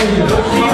Hey,